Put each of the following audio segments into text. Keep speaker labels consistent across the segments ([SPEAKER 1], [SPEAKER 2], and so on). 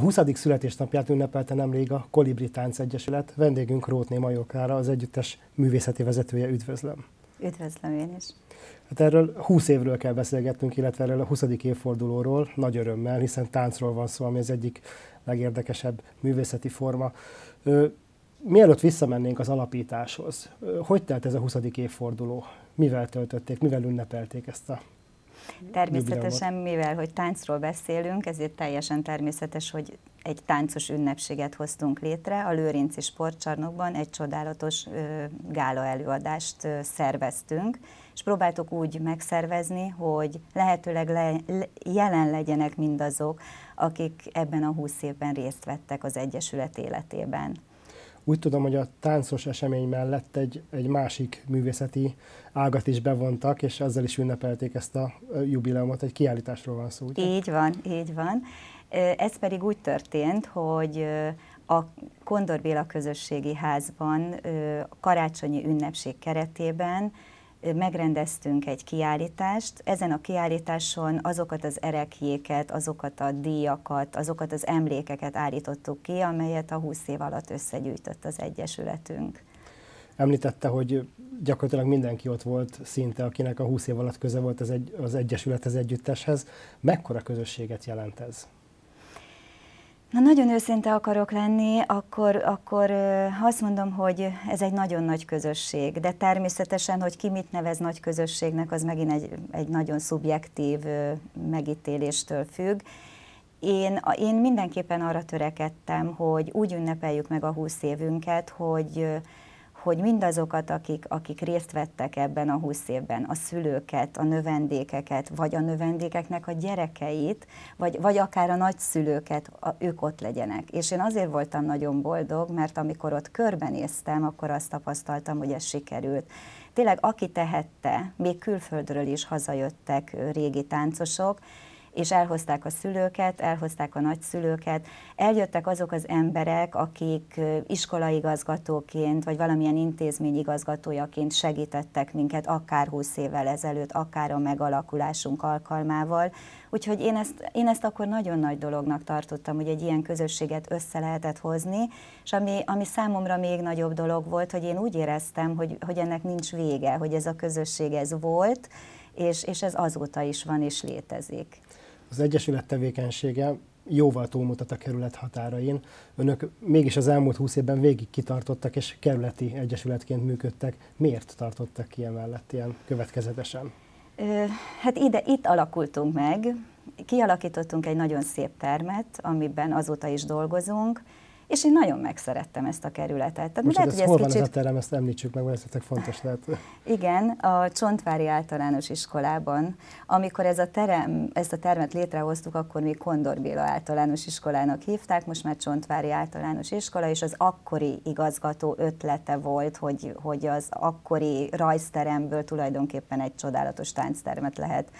[SPEAKER 1] A 20. születésnapját ünnepelte nemrég a Kolibri Tánc Egyesület. Vendégünk Rótné Majorkára, az együttes művészeti vezetője. Üdvözlöm!
[SPEAKER 2] Üdvözlöm én is!
[SPEAKER 1] Hát erről 20 évről kell beszélgetnünk, illetve erről a 20. évfordulóról nagy örömmel, hiszen táncról van szó, ami az egyik legérdekesebb művészeti forma. Mielőtt visszamennénk az alapításhoz, hogy telt ez a 20. évforduló? Mivel töltötték, mivel ünnepelték ezt a
[SPEAKER 2] Természetesen, mivel hogy táncról beszélünk, ezért teljesen természetes, hogy egy táncos ünnepséget hoztunk létre. A Lőrinci Sportcsarnokban egy csodálatos ö, gála előadást ö, szerveztünk, és próbáltuk úgy megszervezni, hogy lehetőleg le, le, jelen legyenek mindazok, akik ebben a húsz évben részt vettek az Egyesület életében.
[SPEAKER 1] Úgy tudom, hogy a táncos esemény mellett egy, egy másik művészeti ágat is bevontak, és ezzel is ünnepelték ezt a jubileumot, egy kiállításról van szó.
[SPEAKER 2] Ugye? Így van, így van. Ez pedig úgy történt, hogy a Kondor Béla Közösségi Házban karácsonyi ünnepség keretében megrendeztünk egy kiállítást. Ezen a kiállításon azokat az erekjéket, azokat a díjakat, azokat az emlékeket állítottuk ki, amelyet a 20 év alatt összegyűjtött az Egyesületünk.
[SPEAKER 1] Említette, hogy gyakorlatilag mindenki ott volt szinte, akinek a 20 év alatt köze volt az, egy, az Egyesület az együtteshez. Mekkora közösséget jelent ez?
[SPEAKER 2] Na nagyon őszinte akarok lenni, akkor, akkor azt mondom, hogy ez egy nagyon nagy közösség, de természetesen, hogy ki mit nevez nagy közösségnek, az megint egy, egy nagyon szubjektív megítéléstől függ. Én, én mindenképpen arra törekedtem, hogy úgy ünnepeljük meg a húsz évünket, hogy, hogy mindazokat, akik, akik részt vettek ebben a húsz évben, a szülőket, a növendékeket, vagy a növendékeknek a gyerekeit, vagy, vagy akár a nagyszülőket, a, ők ott legyenek. És én azért voltam nagyon boldog, mert amikor ott körbenéztem, akkor azt tapasztaltam, hogy ez sikerült. Tényleg aki tehette, még külföldről is hazajöttek régi táncosok, és elhozták a szülőket, elhozták a nagyszülőket, eljöttek azok az emberek, akik iskolaigazgatóként, vagy valamilyen intézmény igazgatójaként segítettek minket, akár 20 évvel ezelőtt, akár a megalakulásunk alkalmával. Úgyhogy én ezt, én ezt akkor nagyon nagy dolognak tartottam, hogy egy ilyen közösséget össze lehetett hozni, és ami, ami számomra még nagyobb dolog volt, hogy én úgy éreztem, hogy, hogy ennek nincs vége, hogy ez a közösség ez volt, és, és ez azóta is van és létezik.
[SPEAKER 1] Az Egyesület tevékenysége jóval túlmutat a kerület határain. Önök mégis az elmúlt húsz évben végig kitartottak, és kerületi egyesületként működtek. Miért tartottak ki emellett ilyen következetesen?
[SPEAKER 2] Hát ide, itt alakultunk meg, kialakítottunk egy nagyon szép termet, amiben azóta is dolgozunk, és én nagyon megszerettem ezt a kerületet.
[SPEAKER 1] Tehát Most lehet, ez hogy ez hol kicsit... ez a terem, ezt említsük meg, mert ez fontos lehet.
[SPEAKER 2] Igen, a Csontvári Általános Iskolában, amikor ez a terem, ezt a termet létrehoztuk, akkor még Kondor Béla Általános Iskolának hívták, most már Csontvári Általános Iskola, és az akkori igazgató ötlete volt, hogy, hogy az akkori rajzteremből tulajdonképpen egy csodálatos tánctermet lehet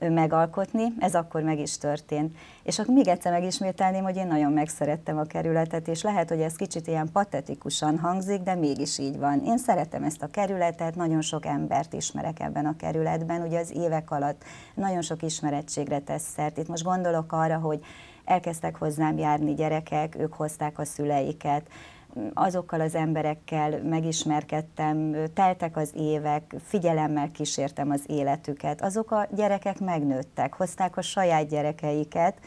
[SPEAKER 2] megalkotni, ez akkor meg is történt. És akkor még egyszer megismételném, hogy én nagyon megszerettem a kerületet, és lehet, hogy ez kicsit ilyen patetikusan hangzik, de mégis így van. Én szeretem ezt a kerületet, nagyon sok embert ismerek ebben a kerületben, ugye az évek alatt nagyon sok ismerettségre tesz szert. Itt most gondolok arra, hogy elkezdtek hozzám járni gyerekek, ők hozták a szüleiket, azokkal az emberekkel megismerkedtem, teltek az évek, figyelemmel kísértem az életüket. Azok a gyerekek megnőttek, hozták a saját gyerekeiket,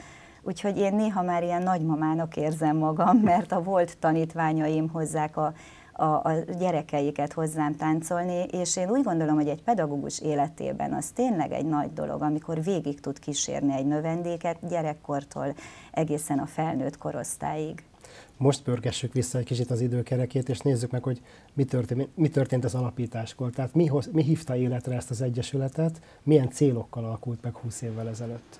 [SPEAKER 2] úgyhogy én néha már ilyen nagymamának érzem magam, mert a volt tanítványaim hozzák a, a, a gyerekeiket hozzám táncolni, és én úgy gondolom, hogy egy pedagógus életében az tényleg egy nagy dolog, amikor végig tud kísérni egy növendéket gyerekkortól egészen a felnőtt korosztályig
[SPEAKER 1] most pörgessük vissza egy kicsit az időkerekét, és nézzük meg, hogy mi történt, mi történt az alapításkor. Tehát mi, hoz, mi hívta életre ezt az egyesületet, milyen célokkal alakult meg 20 évvel ezelőtt?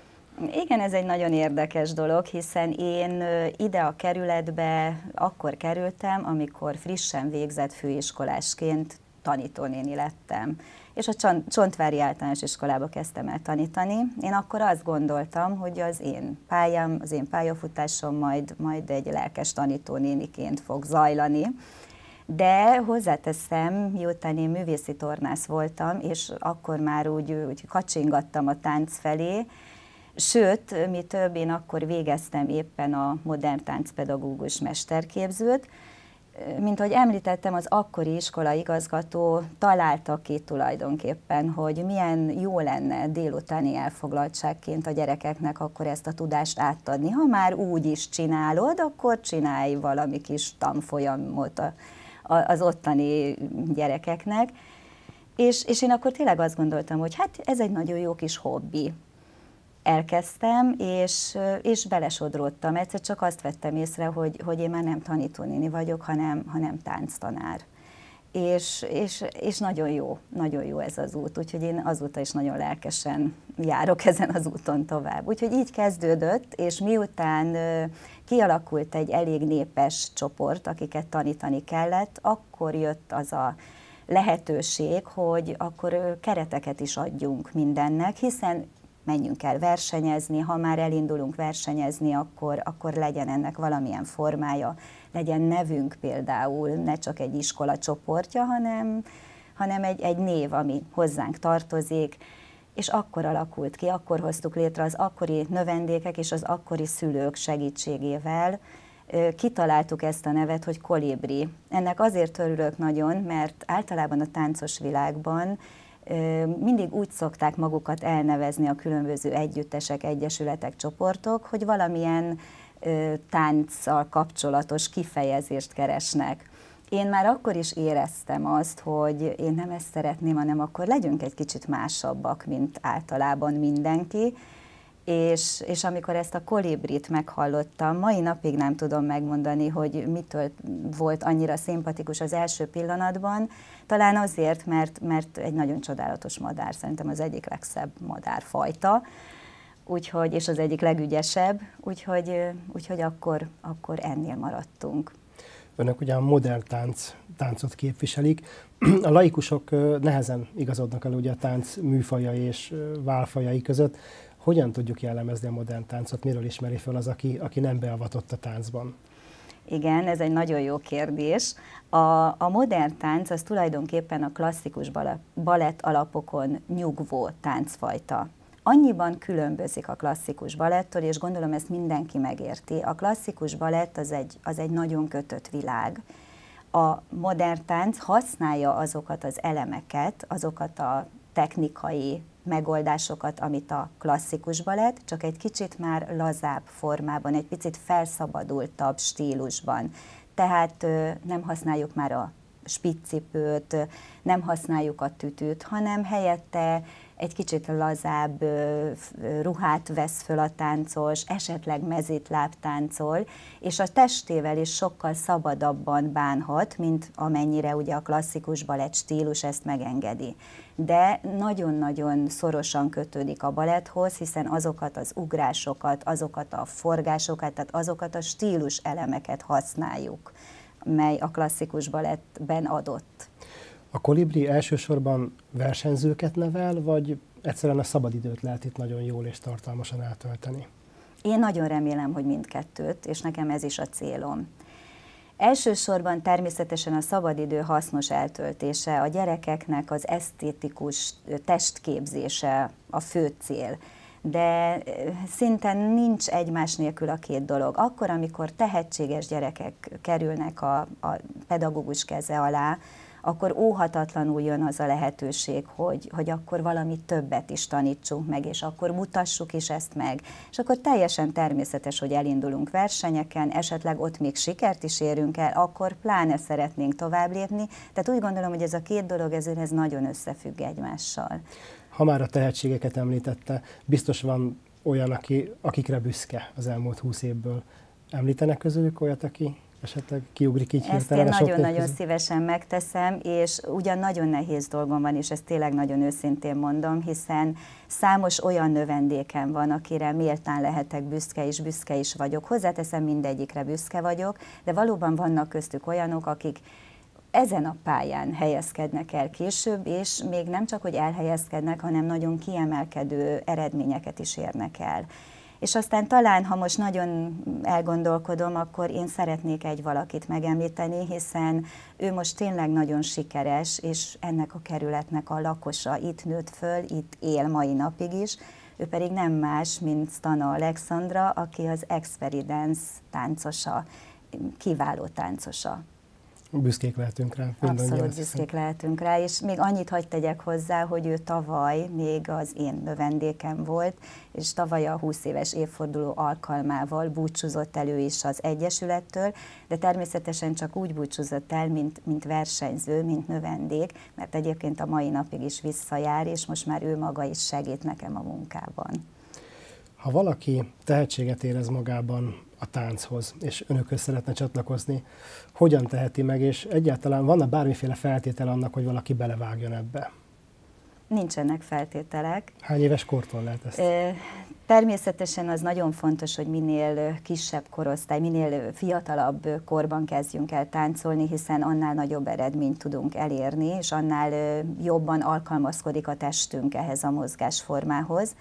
[SPEAKER 2] Igen, ez egy nagyon érdekes dolog, hiszen én ide a kerületbe akkor kerültem, amikor frissen végzett főiskolásként tanítónéni lettem és a Csontvári általános iskolába kezdtem el tanítani. Én akkor azt gondoltam, hogy az én pályám, az én pályafutásom majd, majd egy lelkes tanítónéniként fog zajlani. De hozzáteszem, miután én művészi tornász voltam, és akkor már úgy, úgy kacsingattam a tánc felé, Sőt, mi több, én akkor végeztem éppen a modern táncpedagógus mesterképzőt, mint ahogy említettem, az akkori iskola igazgató találta ki tulajdonképpen, hogy milyen jó lenne délutáni elfoglaltságként a gyerekeknek akkor ezt a tudást átadni. Ha már úgy is csinálod, akkor csinálj valami kis tanfolyamot a, a, az ottani gyerekeknek. És, és én akkor tényleg azt gondoltam, hogy hát ez egy nagyon jó kis hobbi elkezdtem, és, és belesodródtam. Egyszer csak azt vettem észre, hogy, hogy én már nem tanítónéni vagyok, hanem, hanem tánctanár. És, és, és nagyon jó, nagyon jó ez az út, úgyhogy én azóta is nagyon lelkesen járok ezen az úton tovább. Úgyhogy így kezdődött, és miután kialakult egy elég népes csoport, akiket tanítani kellett, akkor jött az a lehetőség, hogy akkor kereteket is adjunk mindennek, hiszen menjünk el versenyezni, ha már elindulunk versenyezni, akkor, akkor legyen ennek valamilyen formája, legyen nevünk például, ne csak egy iskola csoportja, hanem, hanem egy, egy név, ami hozzánk tartozik, és akkor alakult ki, akkor hoztuk létre az akkori növendékek és az akkori szülők segítségével, kitaláltuk ezt a nevet, hogy kolibri. Ennek azért örülök nagyon, mert általában a táncos világban mindig úgy szokták magukat elnevezni a különböző együttesek, egyesületek, csoportok, hogy valamilyen tánccal kapcsolatos kifejezést keresnek. Én már akkor is éreztem azt, hogy én nem ezt szeretném, hanem akkor legyünk egy kicsit másabbak, mint általában mindenki, és, és amikor ezt a kolibrit meghallottam, mai napig nem tudom megmondani, hogy mitől volt annyira szimpatikus az első pillanatban, talán azért, mert, mert egy nagyon csodálatos madár, szerintem az egyik legszebb madárfajta, úgyhogy, és az egyik legügyesebb, úgyhogy, úgyhogy akkor, akkor ennél maradtunk.
[SPEAKER 1] Önök ugye a modern tánc, táncot képviselik. A laikusok nehezen igazodnak el ugye a tánc műfajai és válfajai között. Hogyan tudjuk jellemezni a modern táncot? Miről ismeri fel az, aki, aki nem beavatott a táncban?
[SPEAKER 2] Igen, ez egy nagyon jó kérdés. A, a modern tánc az tulajdonképpen a klasszikus balett alapokon nyugvó táncfajta. Annyiban különbözik a klasszikus balettől, és gondolom ezt mindenki megérti. A klasszikus balett az egy, az egy nagyon kötött világ. A modern tánc használja azokat az elemeket, azokat a technikai megoldásokat, amit a klasszikus balett, csak egy kicsit már lazább formában, egy picit felszabadultabb stílusban. Tehát nem használjuk már a spiccipőt, nem használjuk a tütőt, hanem helyette egy kicsit lazább ruhát vesz föl a táncos, esetleg mezitláb táncol, és a testével is sokkal szabadabban bánhat, mint amennyire ugye a klasszikus balett stílus ezt megengedi. De nagyon-nagyon szorosan kötődik a baletthoz, hiszen azokat az ugrásokat, azokat a forgásokat, tehát azokat a stílus elemeket használjuk, mely a klasszikus balettben adott.
[SPEAKER 1] A kolibri elsősorban versenyzőket nevel, vagy egyszerűen a szabadidőt lehet itt nagyon jól és tartalmasan eltölteni?
[SPEAKER 2] Én nagyon remélem, hogy mindkettőt, és nekem ez is a célom. Elsősorban természetesen a szabadidő hasznos eltöltése, a gyerekeknek az esztétikus testképzése a fő cél. De szinte nincs egymás nélkül a két dolog. Akkor, amikor tehetséges gyerekek kerülnek a, a pedagógus keze alá, akkor óhatatlanul jön az a lehetőség, hogy, hogy akkor valami többet is tanítsunk meg, és akkor mutassuk is ezt meg. És akkor teljesen természetes, hogy elindulunk versenyeken, esetleg ott még sikert is érünk el, akkor pláne szeretnénk tovább lépni. Tehát úgy gondolom, hogy ez a két dolog ezért ez nagyon összefügg egymással.
[SPEAKER 1] Ha már a tehetségeket említette, biztos van olyan, aki, akikre büszke az elmúlt húsz évből. Említenek közülük olyat, aki esetleg kiugrik így
[SPEAKER 2] Ezt én nagyon-nagyon szívesen megteszem, és ugyan nagyon nehéz dolgom van, és ezt tényleg nagyon őszintén mondom, hiszen számos olyan növendékem van, akire méltán lehetek büszke, és büszke is vagyok. Hozzáteszem, mindegyikre büszke vagyok, de valóban vannak köztük olyanok, akik ezen a pályán helyezkednek el később, és még nem csak, hogy elhelyezkednek, hanem nagyon kiemelkedő eredményeket is érnek el. És aztán talán, ha most nagyon elgondolkodom, akkor én szeretnék egy valakit megemlíteni, hiszen ő most tényleg nagyon sikeres, és ennek a kerületnek a lakosa itt nőtt föl, itt él mai napig is. ő pedig nem más, mint Stana Alexandra, aki az Experience táncosa, kiváló táncosa.
[SPEAKER 1] Büszkék lehetünk rá.
[SPEAKER 2] Abszolút büszkék lehetünk rá, és még annyit hagyd tegyek hozzá, hogy ő tavaly még az én növendékem volt, és tavaly a 20 éves évforduló alkalmával búcsúzott elő is az Egyesülettől, de természetesen csak úgy búcsúzott el, mint, mint versenyző, mint növendék, mert egyébként a mai napig is visszajár, és most már ő maga is segít nekem a munkában.
[SPEAKER 1] Ha valaki tehetséget érez magában a tánchoz, és önökhöz szeretne csatlakozni, hogyan teheti meg, és egyáltalán van-e bármiféle feltétel annak, hogy valaki belevágjon ebbe?
[SPEAKER 2] Nincsenek feltételek.
[SPEAKER 1] Hány éves kortól lehet ezt?
[SPEAKER 2] Természetesen az nagyon fontos, hogy minél kisebb korosztály, minél fiatalabb korban kezdjünk el táncolni, hiszen annál nagyobb eredményt tudunk elérni, és annál jobban alkalmazkodik a testünk ehhez a mozgásformához.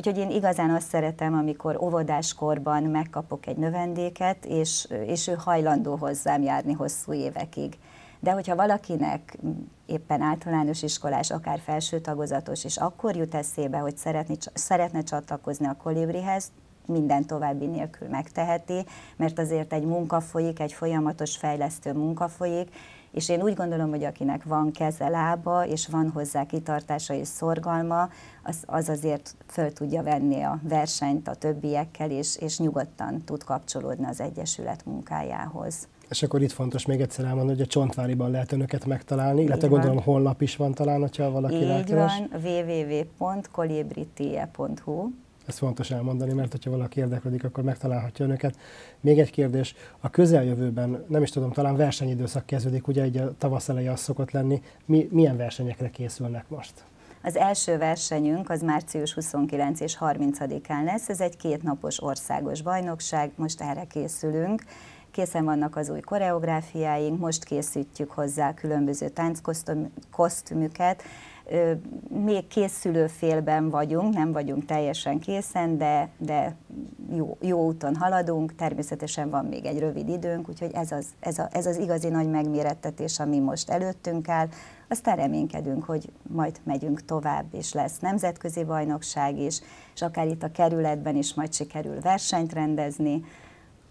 [SPEAKER 2] Úgyhogy én igazán azt szeretem, amikor óvodáskorban megkapok egy növendéket, és, és ő hajlandó hozzám járni hosszú évekig. De hogyha valakinek éppen általános iskolás, akár felső tagozatos, és akkor jut eszébe, hogy szeretni, szeretne csatlakozni a kolibrihez, minden további nélkül megteheti, mert azért egy munka folyik, egy folyamatos fejlesztő munka folyik, és én úgy gondolom, hogy akinek van keze, lába, és van hozzá kitartása és szorgalma, az, az azért föl tudja venni a versenyt a többiekkel, és, és nyugodtan tud kapcsolódni az Egyesület munkájához.
[SPEAKER 1] És akkor itt fontos még egyszer elmondani, hogy a Csontváriban lehet önöket megtalálni, illetve gondolom honlap is van talán, ha valaki
[SPEAKER 2] Így rákeres. van, www.kolibritie.hu
[SPEAKER 1] ez fontos elmondani, mert hogyha valaki érdeklődik, akkor megtalálhatja önöket. Még egy kérdés, a közeljövőben, nem is tudom, talán versenyidőszak kezdődik, ugye egy a tavasz eleje az szokott lenni. Mi, milyen versenyekre készülnek most?
[SPEAKER 2] Az első versenyünk az március 29 és 30-án lesz, ez egy kétnapos országos bajnokság, most erre készülünk. Készen vannak az új koreográfiáink, most készítjük hozzá különböző tánckosztümüket, még készülő félben vagyunk, nem vagyunk teljesen készen, de, de jó, jó úton haladunk, természetesen van még egy rövid időnk, úgyhogy ez az, ez, a, ez az igazi nagy megmérettetés, ami most előttünk áll. Aztán reménykedünk, hogy majd megyünk tovább, és lesz nemzetközi bajnokság is, és akár itt a kerületben is majd sikerül versenyt rendezni,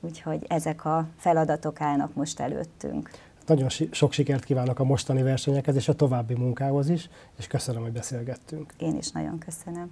[SPEAKER 2] úgyhogy ezek a feladatok állnak most előttünk.
[SPEAKER 1] Nagyon sok sikert kívánok a mostani versenyekhez és a további munkához is, és köszönöm, hogy beszélgettünk.
[SPEAKER 2] Én is nagyon köszönöm.